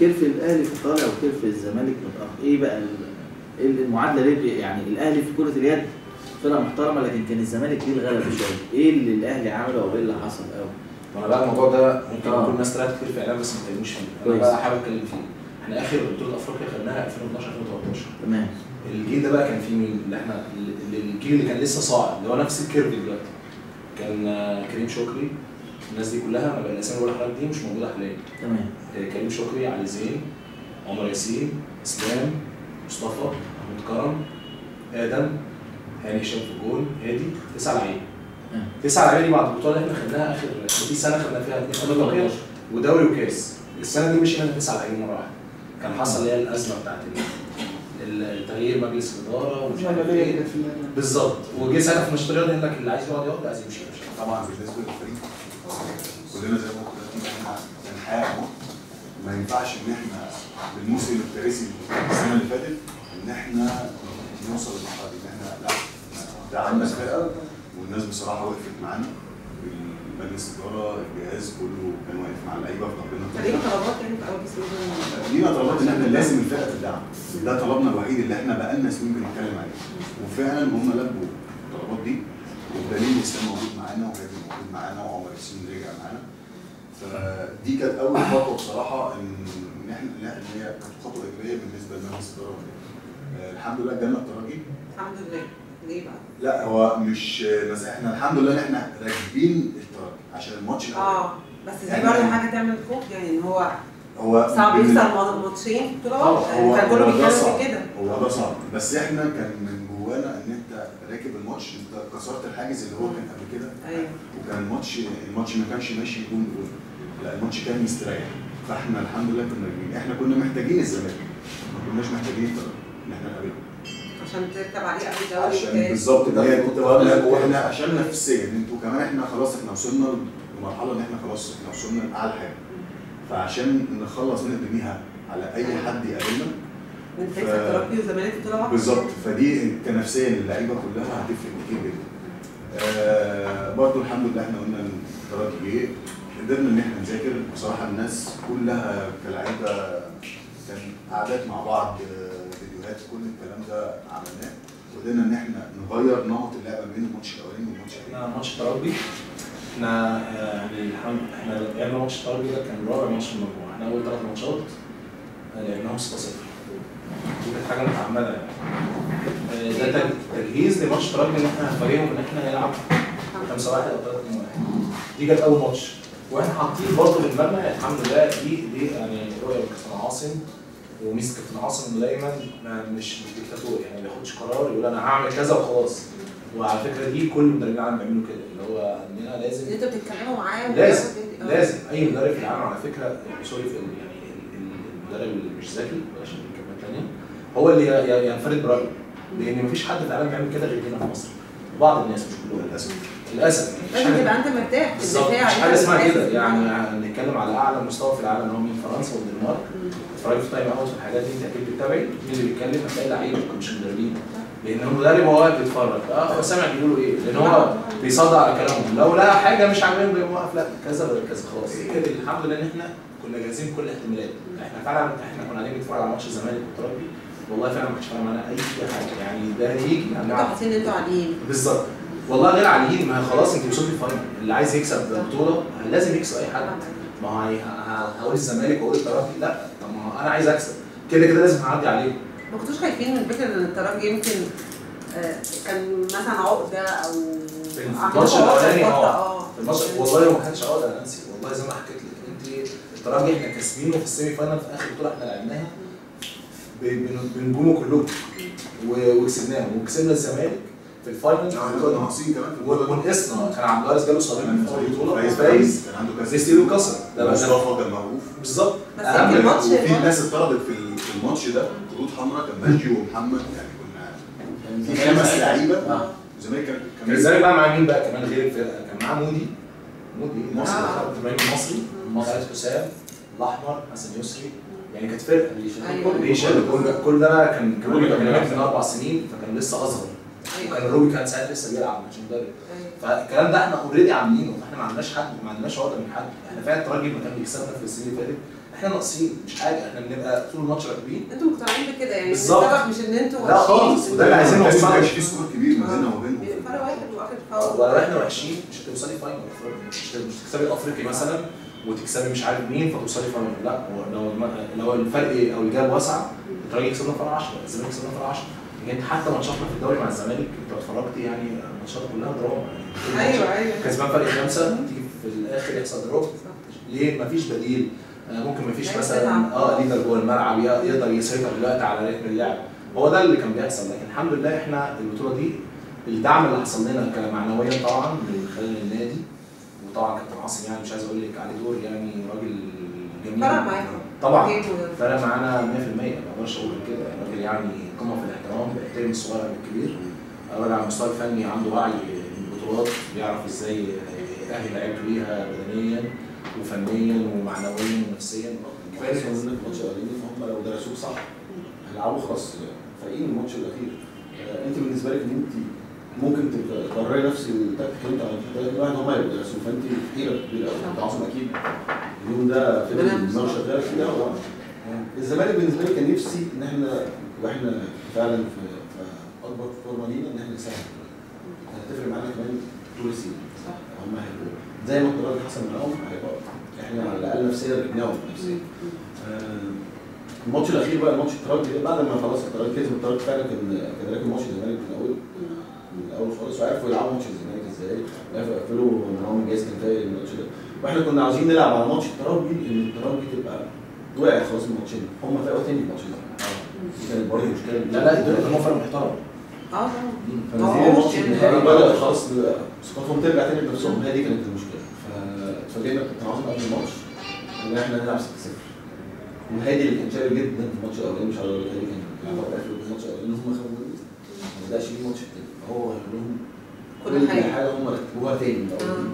curve الأهلي في طالع و curve الزمالك متاخر إيه بقى ال- المعادلة ليه يعني الأهلي في كرة اليد فرقة محترمة لكن كان الزمالك ليه الغلبة شوية؟ إيه اللي الأهلي عمله أو إيه اللي حصل قوي وأنا بقى الموضوع ده ممكن آه. يكون الناس طلعت كتير في إعلام بس ما اتكلموش فيه. أنا. بقى حابب أتكلم فيه. إحنا آخر بطولة أفريقيا خدناها 2012 2013 تمام. الجيل ده بقى كان فيه مين؟ اللي إحنا الجيل اللي كان لسه صاعد اللي هو نفس ال curve دلوقتي. كان آه، كريم شكري الناس دي كلها ما بقى الاسامي اللي بقول لحضرتك دي مش موجودة حاليا. تمام. آه، كريم شكري علي زين عمر ياسين إسلام مصطفى محمود كرم آدم هاني هشام في الجول هادي تسع لعيبه آه. تسع لعيبه دي بعد البطولة اللي إحنا خدناها آخر في سنة خدنا فيها اثنين افريقيا ودوري وكاس. السنة دي مشينا تسع لعيبه مرة واحدة. كان حصل هي الأزمة بتاعت التغيير مجلس الاداره ومش عارف إيه. بالظبط. وجه ساعتها في قال لك اللي عايز يقعد يقعد عايز يمشي يمشي. طبعا بالنسبة للفريق كلنا زي ما قلت لك إحنا بنحاول. ما ينفعش إن إحنا بالموسم الكارثي السنة اللي فاتت إن إحنا نوصل للمرحلة دي. إن إحنا لا دعمنا الفرقه والناس بصراحة وقفت معانا. مجلس الاداره الجهاز كله كان واقف مع اللعيبة في فدي ظهرنا طلبات يعني في أول بسم لينا طلبات إن إحنا لازم الفرقه تدعم ده طلبنا الوحيد اللي إحنا بقالنا سنين بنتكلم عليه. وفعلا هم لبوا الطلبات دي والدليل اسلام موجود معانا وهادي موجود معانا وعمر ياسين رجع معانا. فدي كانت أول خطوة بصراحة إن إحنا إن هي كانت خطوة إيجابية بالنسبة لمجلس الإدارة. آه، الحمد لله جالنا الترجي. الحمد لله. ليه بقى؟ لا هو مش بس إحنا الحمد لله ان إحنا راكبين الترجي عشان الماتش الأول. آه بس دي يعني- برضه حاجة تعمل خوف يعني ان هو هو صعب ما- ماتشين بطولات؟ هو كان كله بيتكلم كده. هو ده صعب. بس إحنا كان من جوانا ان انت راكب الماتش انت كسرت الحاجز اللي هو كان قبل كده. أيوه. وكان الماتش الماتش ما كانش ماشي جون جون. لا الماتش كان مستريح. فاحنا الحمد لله كنا راكبين. إحنا كنا محتاجين الزمالك. ما كناش محتاجين الطرف إن إحنا نقابلهم. عشان تركب عليه قبل الدوري عشان. بالظبط ده ده كنت كنت بقول لك بقول واحد. إحنا عشان نفسيا أنتوا كمان إحنا خلاص إحنا وصلنا لمرحلة ان إحنا خلاص إحنا وصلنا لأعلى حاجة فعشان نخلص ونرميها على أي حد يقابلنا من ف- والزمالك بطوله واحدة بالظبط فدي كنفسيا اللعيبة كلها هتفرق كتير جدا. آه برضه الحمد لله إحنا قلنا إن الترجي جه قدرنا إن إحنا نذاكر بصراحة الناس كلها كلعيبه كان قعدات مع بعض فيديوهات كل الكلام ده عملناه. وقدرنا إن إحنا نغير نمط اللعبة بين الماتش الأولاني والماتش الثاني. ماتش الترجي إحنا يعني الحمد إحنا لعبنا ماتش الترجي ده كان رابع ماتش في المجموعة. إحنا أول ثلاث ماتشات لعبناهم 6-0 دي كانت حاجة متعمدة. يعني ده تج- تجهيز لماتش الترجي إن إحنا هنفاجئهم إن إحنا هنلعب 5 1 أو 3 2 1 دي كانت أول ماتش. وإحنا حاطين برضه في دماغنا الحمد لله دي دي يعني رؤية من كابتن عاصم وميزه كابتن عاصم دايما ما- مش مش ديكتاتور يعني ما بياخدش قرار يقول أنا هعمل كذا وخلاص. وعلى فكرة دي كل المدربين العالم بيعملوا كده اللي هو عندنا لازم اللي أنتوا بتتكلموا معاه لازم آه. لازم أي مدرب في العالم على فكرة يعني sorry يعني ال- ال- المدرب اللي مش ذكي بلاش الكلمة الثانية هو اللي ينفرد برأيه. لأن مفيش حد في العالم بيعمل كده غير هنا في مصر. بعض الناس مش كلهم للأسف. للأسف. لازم تبقى انت مرتاح في بالظبط. الدفاع مش حاجة اسمها كده. يعني نتكلم على أعلى مستوى في العالم اللي هو مين فرنسا والدنمارك مم. اتفرجي في time out في الحاجات دي انت أكيد بتتابعي مين اللي بيتكلم؟ هتلاقي لعيبه مش مدربين لأن المدرب هو واقف بيتفرج. آه سامع بيقولوا إيه. لأن هو بيصدق على كلامهم. لو لقى حاجة مش عاجباه بيقوم واقف. لا كذا ولا كذا خلاص. كده الحمد لله إن إحنا كنا جاهزين بكل الاحتمالات إحنا فعلا إحنا كنا قاعدين بنتفرج على ماتش الزمالك والترجي. والله فعلا ما كانش فارق معانا أي حاجة يعني ده هيجي أنتوا هنلعب حاسين إن أنتوا عاليين بالظبط. والله غير عاليين ما هي خلاص أنت وصلت ال final اللي عايز يكسب بطولة لازم يكسب أي حد. ما هو هقول الزمالك وأقول الترجي لا. طب ما هو أنا عايز أكسب. كده كده لازم هعدي عليه ما كنتوش خايفين من فكرة إن الترجي يمكن آه، كان مثلا عقدة أو في الماتش الأولاني فترة، آه. في الماتش والله ما كانش عقدة يا نانسي. والله زي ما حكيت لك أنت الترجي إحنا كاسبينه في ال semi final في آخر بطولة إحنا لعبناها. بنجومه كلهم. وكسبناهم. وكسبنا الزمالك في ال final. كنا ناقصين كمان. في. ونقصنا. كان عبد الوارث جاله صليبي في اول بطوله فايز فايز. كان عنده كاس. كسر. ده بقى مصطفى كان موقوف بالظبط. يمكن الماتش. وفي ناس اتطردت في ال- في الماتش ده. خطوط حمراء كان ماجيو ومحمد. يعني كنا في خمس لعيبة. آه. الزمالك كان كان الزمالك بقى مع مين بقى؟ كمان غير الفرقة. كان معاه مودي. مودي. مصري. في البرنامج المصري مصري. حسام الأحمر. حسن يسري يعني كانت فرقة. أيوة. ريشه كل كل ده كان كان روبي كان هناك من أربع سنين فكان لسه أصغر. وكان أيوه روبي كان ساعتها لسه بيلعب مش مدرب أيوة. فالكلام ده إحنا already عاملينه. فاحنا ما عندناش حد ما عندناش عقدة من حد. إحنا فعلا الترجي لما كان بيكسبنا في السنة اللي فاتت. إحنا ناقصين. مش حاجة. إحنا بنبقى طول الماتش راكبين. أنتوا مقتنعين بكده يعني؟ بالظبط. السبب مش إن أنتوا لا خالص،. وده اللي عايزين ما كانش-. ما كانش في score كبير ما بيننا وبينهم. فرق واحد واخد فاول. ولو إحنا وحشين. مش هتوصلي final مش هت- مش هتكسبي الأفريقي مثلا. وتكسبي مش عارف مين فتوصلي final لا هو لو لو الفرق أو ال gap واسع الراجل يكسبنا فرق 10 الزمالك يكسبنا فرق 10 يعني حتى ماتشاتنا في الدوري مع الزمالك أنت اتفرجت يعني ماتشات كلها دراما. يعني أيوه أيوه. كسبان فرق خمسة تيجي في الآخر يحصل drop. ليه؟ مفيش بديل. آه، ممكن مفيش مثلا. آه ليدر جوه الملعب يقدر يسيطر دلوقتي على رتم اللعب. هو ده اللي كان بيحصل. لكن الحمد لله إحنا البطولة دي الدعم اللي حصل لنا كان معنويا طبعا من خلال النادي وطبعا كابتن عاصم يعني مش عايز أقول لك عليه دور يعني راجل جميل. فرق معاكم طبعا فرق معانا 100% ما أقدرش أقول كده. الراجل يعني قمة في الاحترام بيحترم الصغير بالكبير الراجل على المستوى الفني عنده وعي بالبطولات بيعرف إزاي يأهل لعيبته ليها بدنيا وفنيا ومعنويا ونفسيا. كفاية إن هم الماتش الاولاني فهم لو درسوه صح هيلعبوا خلاص. فايقين الماتش الأخير. آه، أنت بالنسبة لك ان انت ممكن تقرري نفس التكتيك اللي أنت عملتيه ثلاث واحد هم هيبقوا درسوه فانت في حيره كبيرة قوي أنت عاصم أكيد اليوم ده في الدماغ شغاله كده الزمالك بالنسبة لي كان نفسي إن إحنا وإحنا فعلا في أكبر form ة لينا إن إحنا نساهم هتفرق معانا كمان طول ال season صح. هم هيبقوا زي ما القرار اللي حصل معاهم هيبقى إحنا على الأقل نفسيا ركبناهم نفسيا. الماتش الأخير بقى الماتش الترجي بعد ما خلاص الترجي كسب الترجي فعلا كان كان راكب ماتش الزمالك من الأول من الأول خالص وعرفوا يلعبوا ماتش الزمالك إزاي وعرفوا يقفلوا مروان جايز كان فايق الماتش ده. وإحنا كنا عاوزين نلعب على ماتش الترجي إن الترجي تبقى وقعت خلاص من الماتشين هم فاقوا تاني الماتش ده دي كانت برضه مشكلة. لا لا الدنيا كان فرق محترم آه طبعا. فنزيل الماتش يعني. النهائي بدأ خلاص ثقتهم ترجع تاني بنفسهم. هي دي كانت المشكلة. فاتفاجئنا كابتن عاصم قبل الماتش إن إحنا نلعب 6-0 وهادي اللي كان شارك جدا في الماتش الأولاني مش على هادي كان قافل في الماتش الأولاني هم خدوا ما بدأش يجي الماتش التاني هو هيقول لهم كل. حاجة هم رتبوها تاني من آه. الأول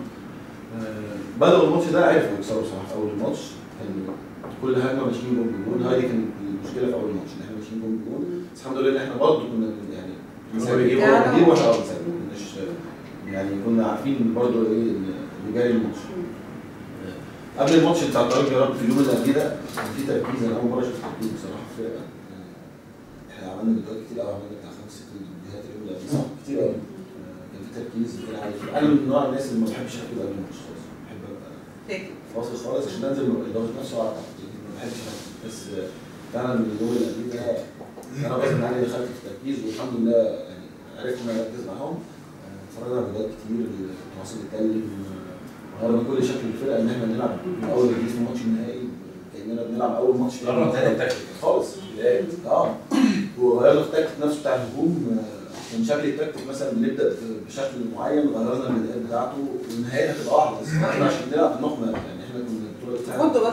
آه، بدأوا الماتش ده عرفوا بصراحه في أول الماتش كان كل هجمة ماشيين جول بجول هاي دي كانت المشكلة في أول الماتش إن إحنا ماشيين جول بجول بس الحمد لله إن إحنا برضه كنا يعني بنسابق. بنجيب بنجيب وإحنا آه بنسابق. مش يعني كنا عارفين برضه إيه اللي جاي الماتش قبل الماتش بتاع الترجي يا رب في اليوم اللي قبليه ده كان في تركيز أنا أول مرة أشوف تركيز بصراحة في فرقه إحنا عملنا فيديوهات كتير قوي عملنا بتاع خمس ست فيديوهات اليوم اللي قبليه. صح كتير قوي كان في تركيز عالي أنا من نوع الناس اللي ما بحبش اركز قبل الماتش خالص بحب أبقى. فاصل خالص عشان أنزل ضغط نفسي واقع لكن ما بحبش. بس فعلا من اليوم اللي قبليه ده أنا غصب عني دخلت في التركيز والحمد لله يعني عرفت إن أنا أركز معاهم. آه، اتفرجنا على فيديوهات كتير التواصل بيتكلم غيرنا كل شكل الفرقة إن بنلعب أول ماتش. فيها خالص آه وغيرنا التكتيك نفسه بتاع الهجوم آه، من شكل التكتيك مثلا بنبدأ بشكل معين غيرنا البدايات بتاعته والنهاية هتبقى واحدة بس إحنا عشان نلعب النخبه يعني إحنا كنا البطوله